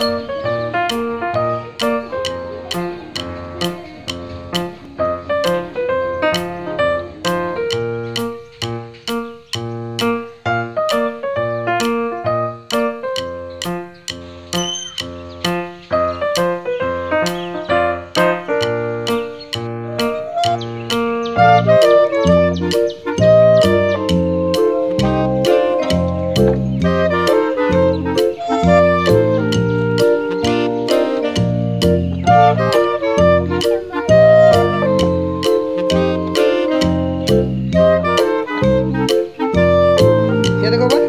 Música ये देखो भाई